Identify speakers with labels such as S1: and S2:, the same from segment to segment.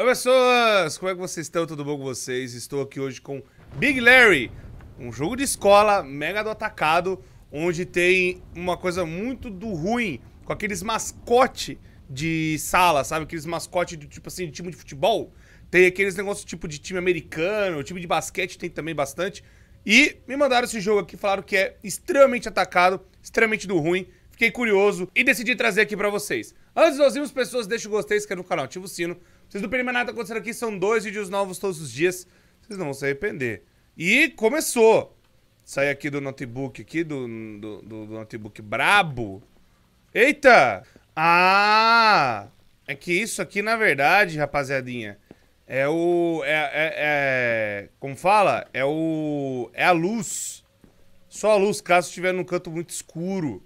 S1: Oi pessoas, como é que vocês estão? Tudo bom com vocês? Estou aqui hoje com Big Larry, um jogo de escola mega do atacado, onde tem uma coisa muito do ruim, com aqueles mascote de sala, sabe? Aqueles mascote de tipo assim, de time de futebol. Tem aqueles negócios tipo de time americano, time de basquete tem também bastante. E me mandaram esse jogo aqui, falaram que é extremamente atacado, extremamente do ruim. Fiquei curioso e decidi trazer aqui pra vocês. Antes de nós irmos, pessoas, deixa o gostei, se inscreva no canal, ativa o sino. Vocês não perdem nada acontecendo aqui, são dois vídeos novos todos os dias. Vocês não vão se arrepender. E começou. Saí aqui do notebook aqui, do, do, do, do notebook brabo. Eita! Ah! É que isso aqui, na verdade, rapaziadinha, é o... É, é, é, como fala? É o... É a luz. Só a luz, caso estiver num canto muito escuro.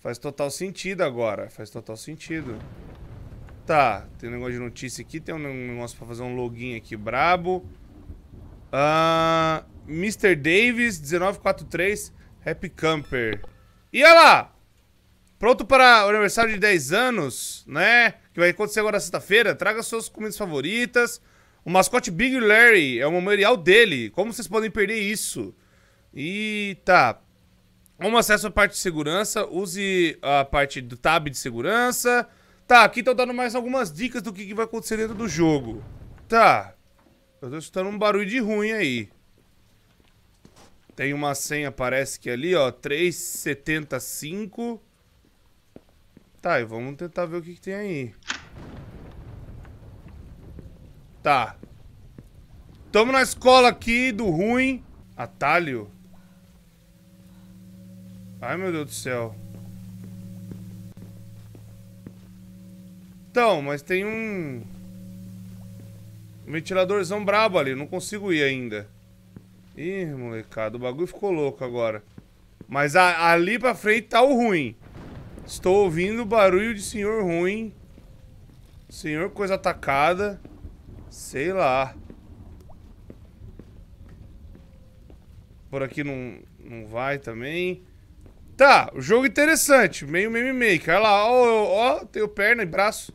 S1: Faz total sentido agora. Faz total sentido. Tá, tem um negócio de notícia aqui. Tem um negócio pra fazer um login aqui brabo. Uh, ah, Mr. Davis, 1943, Happy Camper. E olha lá! Pronto para o aniversário de 10 anos, né? Que vai acontecer agora sexta-feira. Traga suas comidas favoritas. O mascote Big Larry é o memorial dele. Como vocês podem perder isso? E tá. Como acesso à parte de segurança, use a parte do tab de segurança. Tá, aqui estão dando mais algumas dicas do que, que vai acontecer dentro do jogo. Tá. Eu tô escutando um barulho de ruim aí. Tem uma senha, parece que ali, ó. 375. Tá, e vamos tentar ver o que, que tem aí. Tá. Tamo na escola aqui do ruim. Atalho. Ai, meu Deus do céu. Então, mas tem um... Um ventiladorzão brabo ali. Não consigo ir ainda. Ih, molecada. O bagulho ficou louco agora. Mas a, ali pra frente tá o ruim. Estou ouvindo barulho de senhor ruim. Senhor coisa atacada. Sei lá. Por aqui não, não vai também. Tá, o jogo interessante, meio meme maker. Olha lá, ó, ó, tem o perna e braço.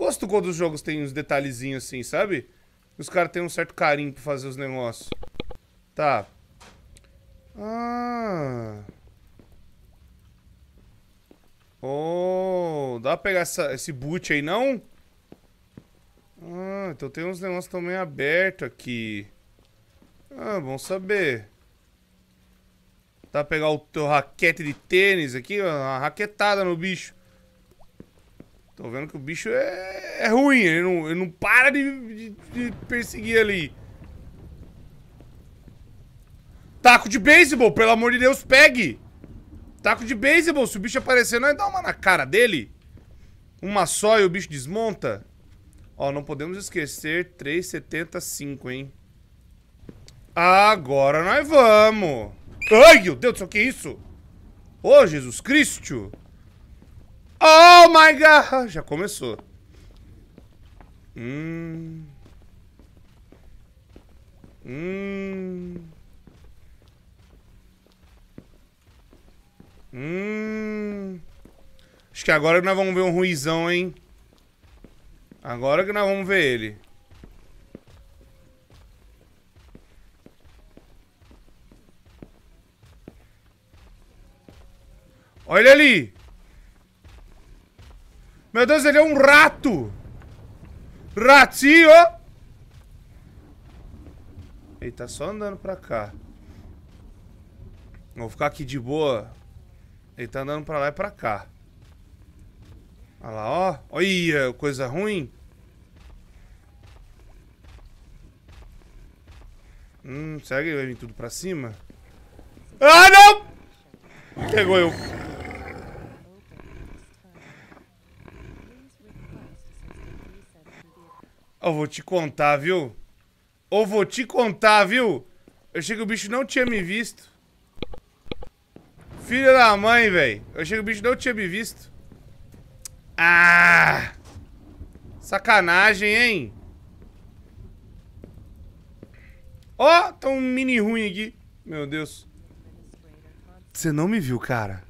S1: Gosto quando os jogos têm uns detalhezinhos assim, sabe? Os caras têm um certo carinho pra fazer os negócios. Tá. Ah. Oh, dá pra pegar essa, esse boot aí, não? Ah, então tem uns negócios também abertos aqui. Ah, bom saber. Tá pegar o teu raquete de tênis aqui, uma raquetada no bicho. Tô vendo que o bicho é, é ruim, ele não, ele não para de, de, de perseguir ali. Taco de beisebol, pelo amor de Deus, pegue! Taco de beisebol, se o bicho aparecer, nós dá uma na cara dele. Uma só e o bicho desmonta. Ó, não podemos esquecer 3,75, hein? Agora nós vamos. Ai, meu Deus do céu, que isso? Ô, Jesus Cristo! Oh, my God! Já começou. Hum... Hum... Hum... Acho que agora nós vamos ver um ruizão, hein? Agora que nós vamos ver ele. Olha ali! Meu Deus, ele é um rato! Ratinho! Ele tá só andando pra cá. Vou ficar aqui de boa. Ele tá andando pra lá e pra cá. Olha lá, ó. Olha, coisa ruim. Hum, será que ele vai vir tudo pra cima? Ah, não! Pegou eu. Eu vou te contar, viu? Ou vou te contar, viu? Eu achei que o bicho não tinha me visto. Filha da mãe, velho. Eu achei que o bicho não tinha me visto. Ah! Sacanagem, hein? Ó, oh, tá um mini ruim aqui. Meu Deus. Você não me viu, cara.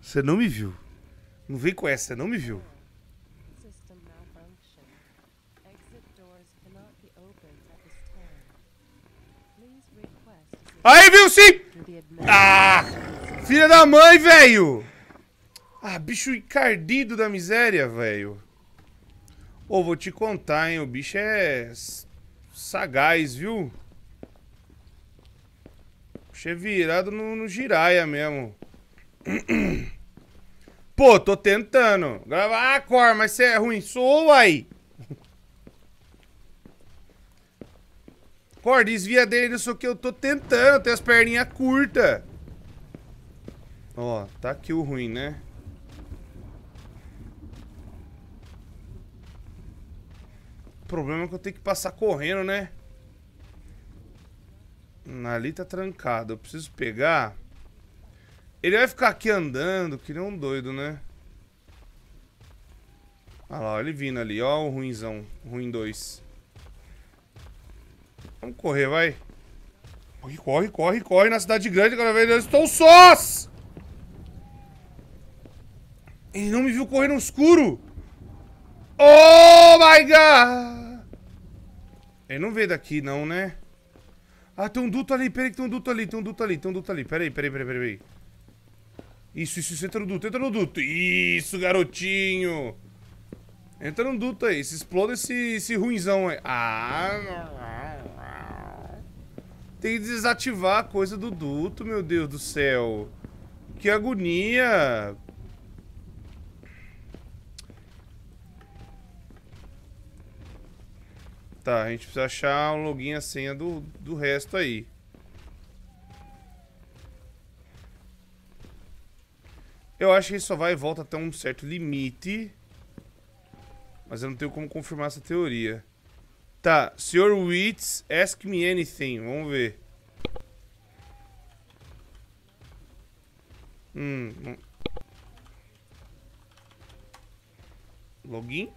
S1: Você não me viu. Não vem com essa, você não me viu. Aí, viu sim? Ah! Filha da mãe, velho! Ah, bicho encardido da miséria, velho. Ô, vou te contar, hein? O bicho é sagaz, viu? O bicho é virado no, no giraia mesmo. Pô, tô tentando. Ah, Cor, mas você é ruim. Sou, uai. Cor, desvia dele, isso que eu tô tentando. Tem as perninhas curtas. Ó, tá aqui o ruim, né? O problema é que eu tenho que passar correndo, né? Ali tá trancado. Eu preciso pegar... Ele vai ficar aqui andando, que nem um doido, né? Olha lá, ele vindo ali. Ó o ruinzão. Ruim 2. Vamos correr, vai. Corre, corre, corre, corre na cidade grande. Cada vez eu estou sós! Ele não me viu correr no escuro. Oh my god! Ele não veio daqui, não, né? Ah, tem um duto ali. Peraí tem um duto ali. Tem um duto ali. Tem um duto ali. Peraí, peraí, peraí, peraí. Isso, isso, isso. Entra no duto. Entra no duto. Isso, garotinho. Entra no duto aí. Se explode esse, esse ruinzão aí. Ah, tem que desativar a coisa do duto, meu Deus do céu. Que agonia. Tá, a gente precisa achar o login e a senha do, do resto aí. Eu acho que ele só vai e volta até um certo limite. Mas eu não tenho como confirmar essa teoria. Tá, Sr. Witz, ask me anything. Vamos ver. Hum. Login?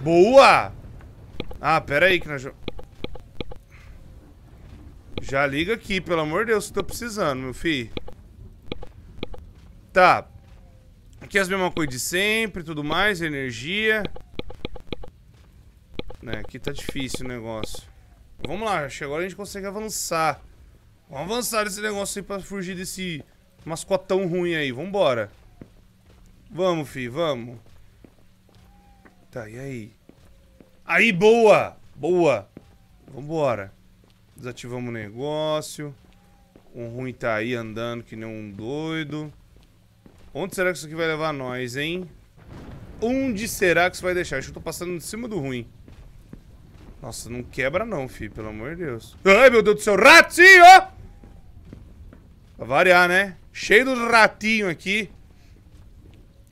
S1: Boa! Ah, pera aí que nós... Já liga aqui, pelo amor de Deus, que tô precisando, meu filho. Tá. Aqui as mesmas coisas de sempre, tudo mais, energia. Né, aqui tá difícil o negócio. Vamos lá, acho que agora a gente consegue avançar. Vamos avançar nesse negócio aí pra fugir desse mascotão ruim aí. Vambora. Vamos, fi, vamos. Tá, e aí? Aí, boa! Boa! Vambora. Desativamos o negócio. O ruim tá aí andando que nem um doido. Onde será que isso aqui vai levar nós, hein? Onde será que isso vai deixar? Acho que eu tô passando em cima do ruim. Nossa, não quebra não, filho, pelo amor de Deus. Ai, meu Deus do céu, ratinho! Pra variar, né? Cheio dos ratinhos aqui.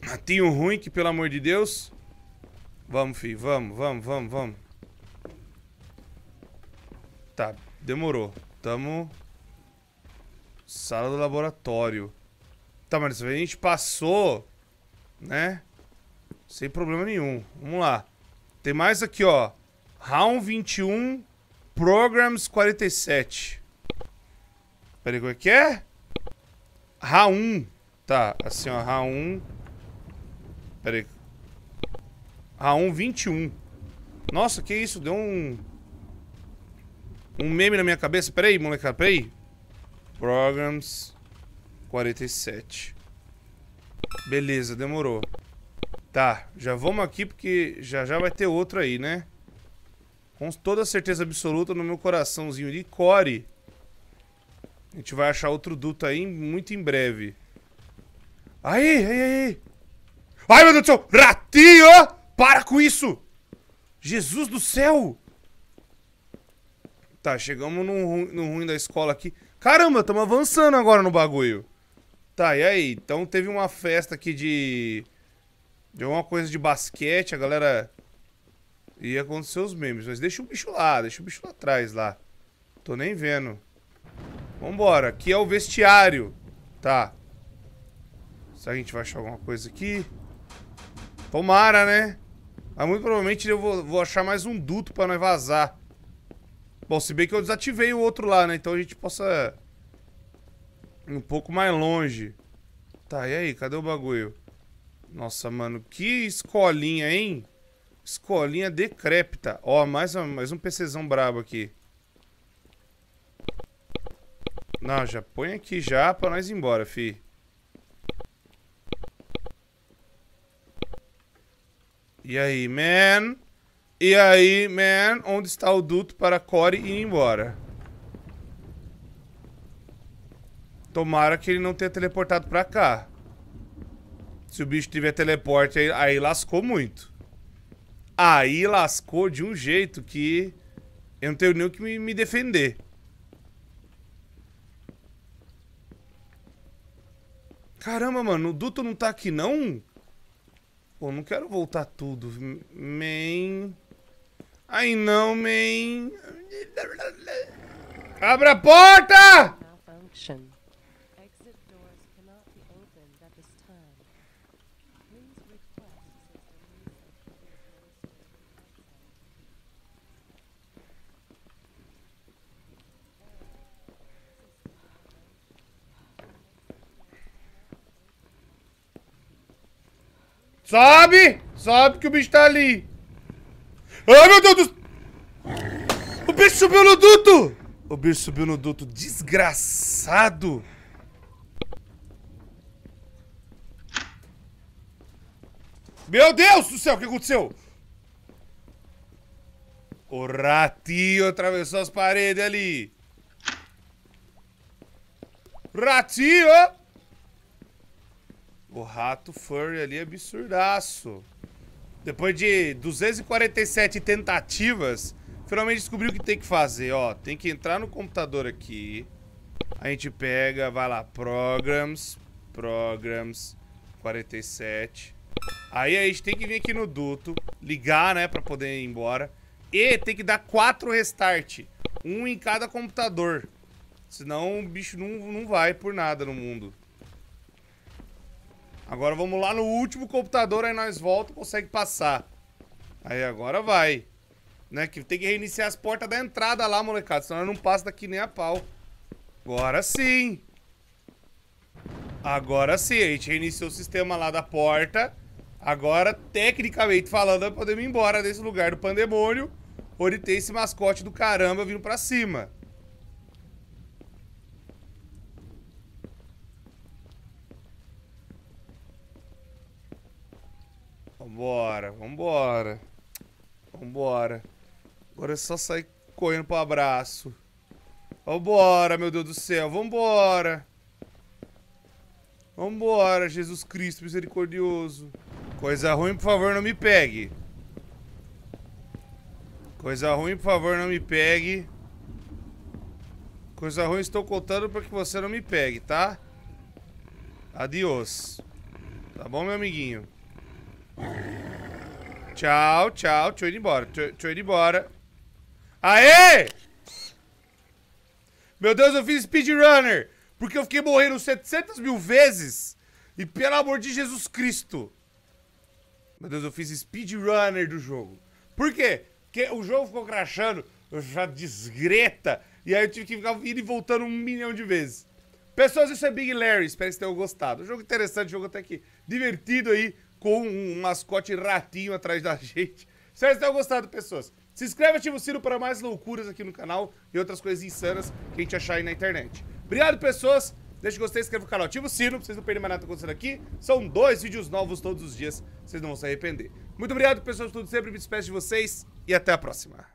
S1: Ratinho ruim, que pelo amor de Deus. Vamos, filho, vamos, vamos, vamos, vamos. Tá, demorou. Tamo... Sala do laboratório. Tá, mas a gente passou, né? Sem problema nenhum. Vamos lá. Tem mais aqui, ó. Round 21, Programs 47. Peraí, como é que é? RA1. Tá, assim, ó, RA1. Peraí. RA1 21. Nossa, que isso? Deu um... Um meme na minha cabeça. Peraí, molecada, peraí. Programs 47. Beleza, demorou. Tá, já vamos aqui porque já já vai ter outro aí, né? Com toda certeza absoluta no meu coraçãozinho de core. A gente vai achar outro duto aí muito em breve. Aí, aí, aí. Ai, meu Deus do céu. Ratinho! Para com isso! Jesus do céu! Tá, chegamos no, no ruim da escola aqui. Caramba, estamos avançando agora no bagulho. Tá, e aí? Então teve uma festa aqui de... De alguma coisa de basquete, a galera ia acontecer os memes. Mas deixa o bicho lá, deixa o bicho lá atrás lá. Tô nem vendo. Vambora, aqui é o vestiário. Tá. Será que a gente vai achar alguma coisa aqui? Tomara, né? Mas muito provavelmente eu vou, vou achar mais um duto pra nós vazar. Bom, se bem que eu desativei o outro lá, né? Então a gente possa... Ir um pouco mais longe. Tá, e aí? Cadê o bagulho? Nossa, mano, que escolinha, hein? Escolinha decrépita. Ó, mais, um, mais um PCzão brabo aqui. Não, já põe aqui já pra nós ir embora, fi. E aí, man? E aí, man? Onde está o duto para Core ir embora? Tomara que ele não tenha teleportado pra cá. Se o bicho tiver teleporte, aí, aí lascou muito. Aí lascou de um jeito que eu não tenho nem o que me, defender. Caramba, mano, o duto não tá aqui, não? Pô, não quero voltar tudo. Man... Ai, não, man... Abra a porta! Malfunction. Sobe! Sobe que o bicho tá ali. Ai, meu Deus do... O bicho subiu no duto! O bicho subiu no duto. Desgraçado! Meu Deus do céu, o que aconteceu? O ratinho atravessou as paredes ali. Ratinho! O rato furry ali é absurdaço. Depois de 247 tentativas, finalmente descobriu o que tem que fazer, ó. Tem que entrar no computador aqui. A gente pega, vai lá, Programs, Programs, 47. Aí a gente tem que vir aqui no duto, ligar, né, pra poder ir embora. E tem que dar quatro restart, um em cada computador. Senão o bicho não, não vai por nada no mundo. Agora vamos lá no último computador, aí nós volta e consegue passar. Aí agora vai. Né, que tem que reiniciar as portas da entrada lá, molecada. Senão não passa daqui nem a pau. Agora sim. Agora sim, a gente reiniciou o sistema lá da porta. Agora, tecnicamente falando, podemos ir embora desse lugar do pandemônio. Onde tem esse mascote do caramba vindo pra cima. Vambora, vambora. Vambora. Agora é só sair correndo pro abraço. Vambora, meu Deus do céu, vambora. Vambora, Jesus Cristo misericordioso. Coisa ruim, por favor, não me pegue. Coisa ruim, por favor, não me pegue. Coisa ruim, estou contando para que você não me pegue, tá? Adiós. Tá bom, meu amiguinho? Tchau, tchau. Eu ir embora. Deixa eu ir embora. Aê! Meu Deus, eu fiz speedrunner. Porque eu fiquei morrendo 700 mil vezes. E pelo amor de Jesus Cristo. Meu Deus, eu fiz speedrunner do jogo. Por quê? Porque o jogo ficou crashando. Eu já desgreta. E aí eu tive que ficar indo e voltando um milhão de vezes. Pessoas, isso é Big Larry. Espero que vocês tenham gostado. Jogo interessante, jogo até aqui divertido aí com um mascote ratinho atrás da gente. Espero que tenham gostado, pessoas. Se inscreve e ativa o sino para mais loucuras aqui no canal e outras coisas insanas que a gente achar aí na internet. Obrigado, pessoas. Deixa o gostei, inscreva no canal, ativa o sino pra vocês não perderem mais nada acontecendo aqui. São dois vídeos novos todos os dias, vocês não vão se arrepender. Muito obrigado, pessoas, por tudo sempre, me despeço de vocês e até a próxima.